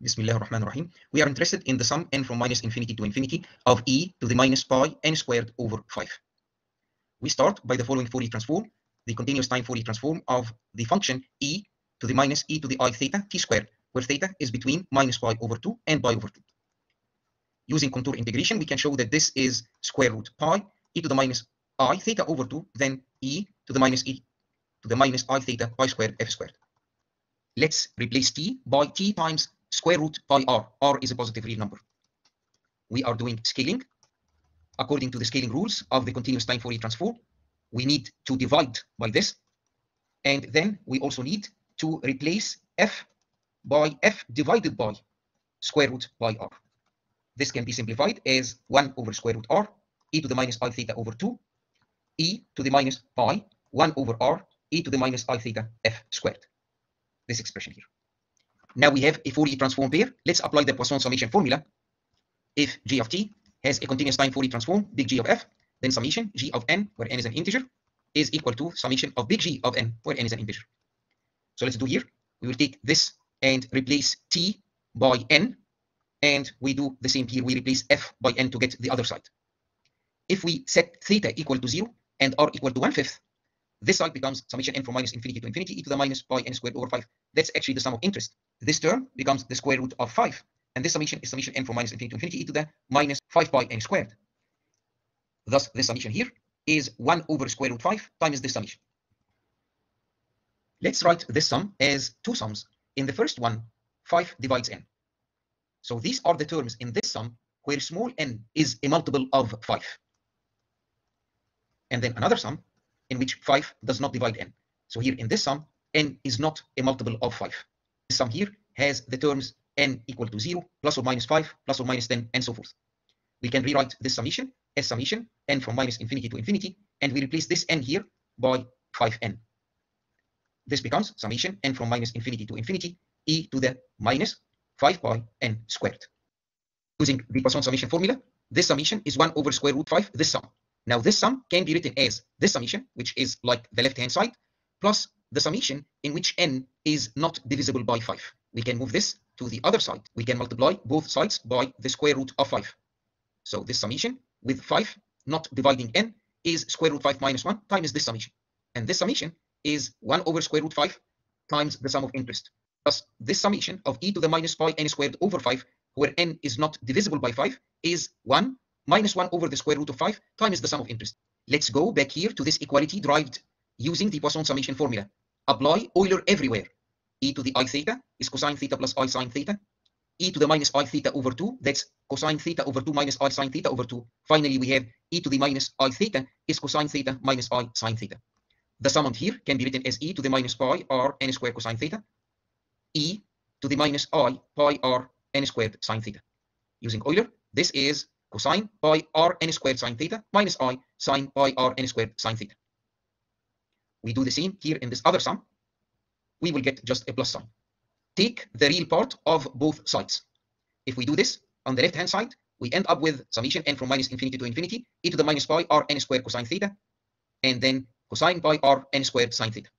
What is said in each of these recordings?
Bismillah ar-Rahman ar-Rahim. We are interested in the sum n from minus infinity to infinity of e to the minus pi n squared over 5. We start by the following Fourier transform, the continuous time Fourier transform of the function e to the minus e to the i theta t squared, where theta is between minus pi over 2 and pi over 2. Using contour integration, we can show that this is square root pi e to the minus i theta over 2, then e to the minus e to the minus i theta pi squared f squared. Let's replace t by t times square root pi r. r is a positive real number. We are doing scaling. According to the scaling rules of the continuous time Fourier transform, we need to divide by this. And then we also need to replace f by f divided by square root pi r. This can be simplified as 1 over square root r e to the minus i theta over 2 e to the minus pi 1 over r e to the minus i theta f squared. This expression here. Now we have a Fourier transform pair. Let's apply the Poisson summation formula. If g of t has a continuous time Fourier transform, big G of f, then summation g of n, where n is an integer, is equal to summation of big G of n, where n is an integer. So let's do here. We will take this and replace t by n, and we do the same here. We replace f by n to get the other side. If we set theta equal to 0 and r equal to 1 fifth, this side becomes summation n from minus infinity to infinity e to the minus pi n squared over 5. That's actually the sum of interest. This term becomes the square root of 5. And this summation is summation n from minus infinity to infinity e to the minus 5 pi n squared. Thus, this summation here is 1 over square root 5 times this summation. Let's write this sum as two sums. In the first one, 5 divides n. So these are the terms in this sum where small n is a multiple of 5. And then another sum in which 5 does not divide n. So here in this sum, n is not a multiple of 5. Sum here has the terms n equal to 0, plus or minus 5, plus or minus 10, and so forth. We can rewrite this summation as summation n from minus infinity to infinity, and we replace this n here by 5n. This becomes summation n from minus infinity to infinity e to the minus 5 pi n squared. Using the Poisson summation formula, this summation is 1 over square root 5, this sum. Now this sum can be written as this summation, which is like the left-hand side, plus the summation in which n is not divisible by 5. We can move this to the other side. We can multiply both sides by the square root of 5. So this summation with 5 not dividing n is square root 5 minus 1 times this summation. And this summation is 1 over square root 5 times the sum of interest. Thus, this summation of e to the minus pi n squared over 5, where n is not divisible by 5, is 1 minus 1 over the square root of 5 times the sum of interest. Let's go back here to this equality derived using the Poisson summation formula. Apply Euler everywhere. e to the i theta is cosine theta plus i sine theta. e to the minus i theta over 2, that's cosine theta over 2 minus i sine theta over 2. Finally, we have e to the minus i theta is cosine theta minus i sine theta. The summand here can be written as e to the minus pi r n squared cosine theta, e to the minus i pi r n squared sine theta. Using Euler, this is cosine pi r n squared sine theta minus i sine pi r n squared sine theta. We do the same here in this other sum. We will get just a plus sign. Take the real part of both sides. If we do this on the left-hand side, we end up with summation n from minus infinity to infinity e to the minus pi r n squared cosine theta, and then cosine pi r n squared sine theta.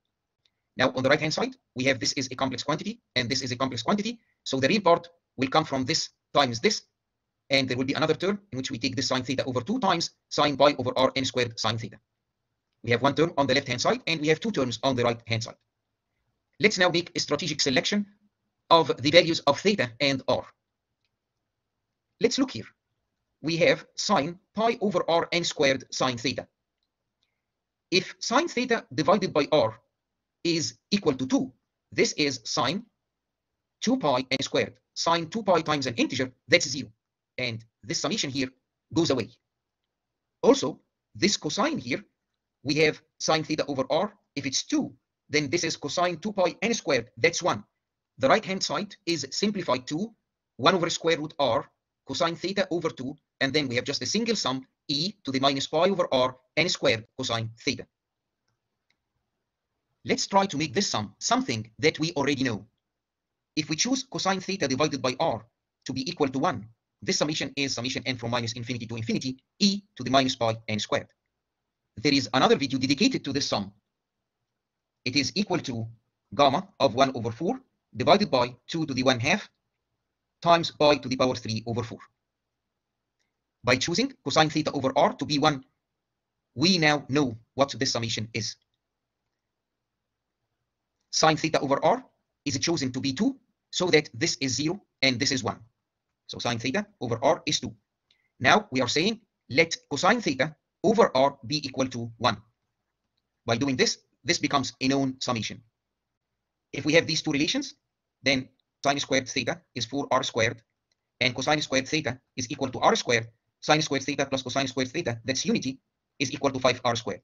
Now on the right-hand side, we have this is a complex quantity, and this is a complex quantity. So the real part will come from this times this, and there will be another term in which we take this sine theta over 2 times sine pi over r n squared sine theta. We have one term on the left-hand side, and we have two terms on the right-hand side. Let's now make a strategic selection of the values of theta and r. Let's look here. We have sine pi over r n squared sine theta. If sine theta divided by r is equal to 2, this is sine 2 pi n squared. Sine 2 pi times an integer, that's 0. And this summation here goes away. Also, this cosine here, we have sine theta over r. If it's 2, then this is cosine 2 pi n squared, that's 1. The right-hand side is simplified to 1 over square root r cosine theta over 2, and then we have just a single sum e to the minus pi over r n squared cosine theta. Let's try to make this sum something that we already know. If we choose cosine theta divided by r to be equal to 1, this summation is summation n from minus infinity to infinity e to the minus pi n squared. There is another video dedicated to this sum. It is equal to gamma of 1 over 4 divided by 2 to the 1 half times pi to the power 3 over 4. By choosing cosine theta over r to be 1, we now know what this summation is. Sine theta over r is chosen to be 2 so that this is 0 and this is 1. So sine theta over r is 2. Now we are saying let cosine theta over r be equal to 1. By doing this, this becomes a known summation. If we have these two relations, then sine squared theta is 4r squared, and cosine squared theta is equal to r squared. Sine squared theta plus cosine squared theta, that's unity, is equal to 5r squared.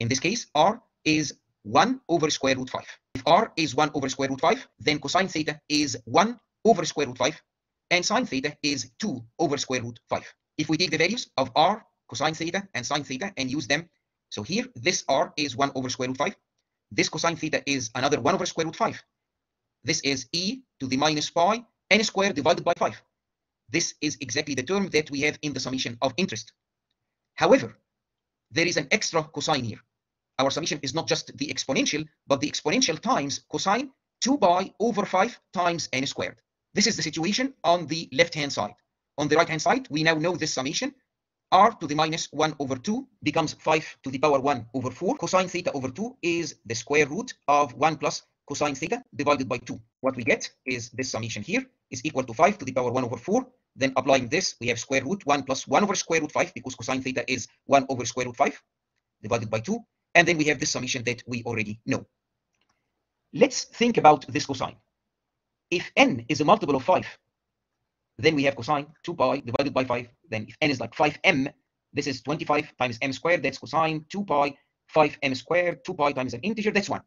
In this case, r is 1 over square root 5. If r is 1 over square root 5, then cosine theta is 1 over square root 5, and sine theta is 2 over square root 5. If we take the values of r, cosine theta, and sine theta and use them, so here this r is 1 over square root 5. This cosine theta is another 1 over square root 5. This is e to the minus pi n squared divided by 5. This is exactly the term that we have in the summation of interest. However, there is an extra cosine here. Our summation is not just the exponential, but the exponential times cosine 2 pi over 5 times n squared. This is the situation on the left-hand side. On the right-hand side, we now know this summation. R to the minus 1 over 2 becomes 5 to the power 1 over 4. Cosine theta over 2 is the square root of 1 plus cosine theta divided by 2. What we get is this summation here is equal to 5 to the power 1 over 4. Then applying this, we have square root 1 plus 1 over square root 5 because cosine theta is 1 over square root 5 divided by 2. And then we have this summation that we already know. Let's think about this cosine. If n is a multiple of 5, then we have cosine 2 pi divided by 5. Then if n is like 5m, this is 25 times m squared. That's cosine 2 pi 5m squared. 2 pi times an integer, that's 1.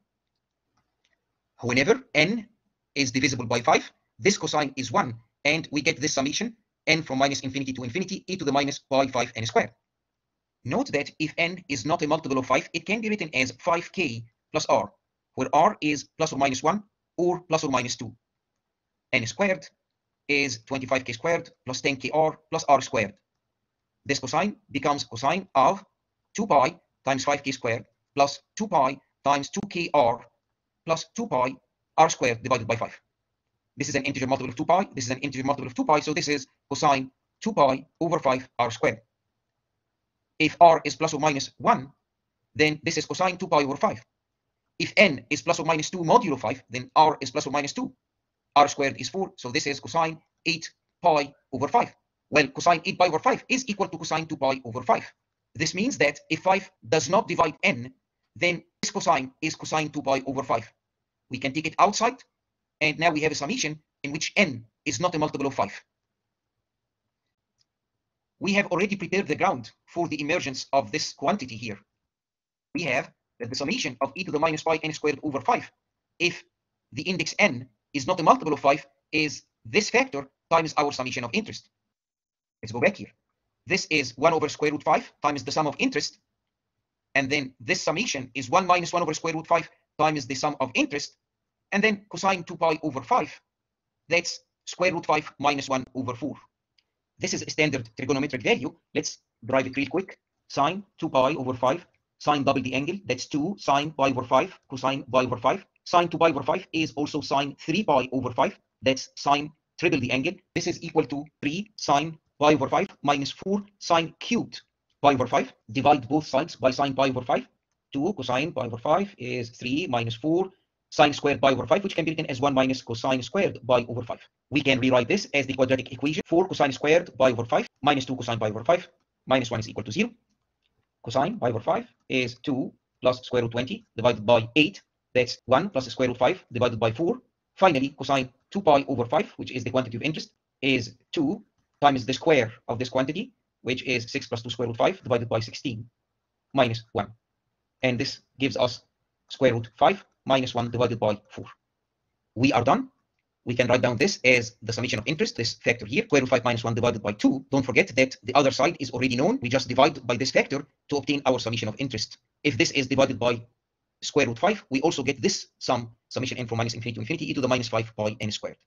Whenever n is divisible by 5, this cosine is 1. And we get this summation, n from minus infinity to infinity, e to the minus pi 5n squared. Note that if n is not a multiple of 5, it can be written as 5k plus r, where r is plus or minus 1 or plus or minus 2. n squared is 25k squared plus 10kr plus r squared. This cosine becomes cosine of 2 pi times 5k squared plus 2 pi times 2kr plus 2 pi r squared divided by 5. This is an integer multiple of 2 pi. This is an integer multiple of 2 pi. So this is cosine 2 pi over 5 r squared. If r is plus or minus 1, then this is cosine 2 pi over 5. If n is plus or minus 2 modulo 5, then r is plus or minus 2 r squared is 4. So this is cosine 8 pi over 5. Well, cosine 8 pi over 5 is equal to cosine 2 pi over 5. This means that if 5 does not divide n, then this cosine is cosine 2 pi over 5. We can take it outside, and now we have a summation in which n is not a multiple of 5. We have already prepared the ground for the emergence of this quantity here. We have that the summation of e to the minus pi n squared over 5, if the index n is not a multiple of 5 is this factor times our summation of interest. Let's go back here. This is 1 over square root 5 times the sum of interest. And then this summation is 1 minus 1 over square root 5 times the sum of interest. And then cosine 2 pi over 5, that's square root 5 minus 1 over 4. This is a standard trigonometric value. Let's derive it real quick. Sine 2 pi over 5, sine double the angle, that's 2 sine pi over 5, cosine pi over 5 sine 2 pi over 5 is also sine 3 pi over 5. That's sine triple the angle. This is equal to 3 sine pi over 5 minus 4 sine cubed pi over 5. Divide both sides by sine pi over 5. 2 cosine pi over 5 is 3 minus 4 sine squared pi over 5, which can be written as 1 minus cosine squared pi over 5. We can rewrite this as the quadratic equation. 4 cosine squared pi over 5 minus 2 cosine pi over 5 minus 1 is equal to 0. Cosine pi over 5 is 2 plus square root 20 divided by 8 that's 1 plus square root 5 divided by 4. Finally, cosine 2 pi over 5, which is the quantity of interest, is 2 times the square of this quantity, which is 6 plus 2 square root 5 divided by 16 minus 1. And this gives us square root 5 minus 1 divided by 4. We are done. We can write down this as the summation of interest, this factor here, square root 5 minus 1 divided by 2. Don't forget that the other side is already known. We just divide by this factor to obtain our summation of interest. If this is divided by square root 5, we also get this sum, summation n from minus infinity to infinity e to the minus 5 pi n squared.